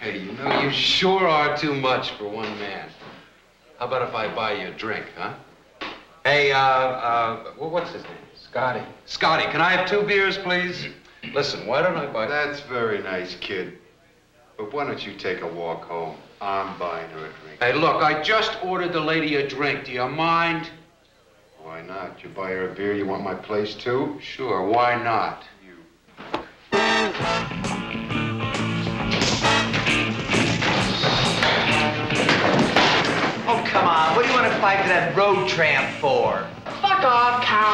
Hey, you know, you sure are too much for one man. How about if I buy you a drink, huh? Hey, uh, uh, what's his name? Scotty. Scotty, can I have two beers, please? Listen, why don't I buy... That's very nice, kid. But why don't you take a walk home? I'm buying her a drink. Hey, look, I just ordered the lady a drink. Do you mind? Why not? You buy her a beer, you want my place too? Sure, why not? Oh, come on. What do you want to fight to that road tramp for? Fuck off, cow.